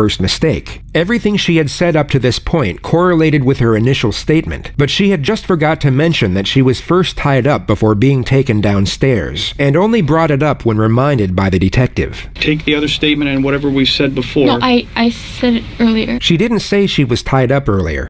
first mistake. Everything she had said up to this point correlated with her initial statement, but she had just forgot to mention that she was first tied up before being taken downstairs, and only brought it up when reminded by the detective. Take the other statement and whatever we said before. No, I, I said it earlier. She didn't say she was tied up earlier.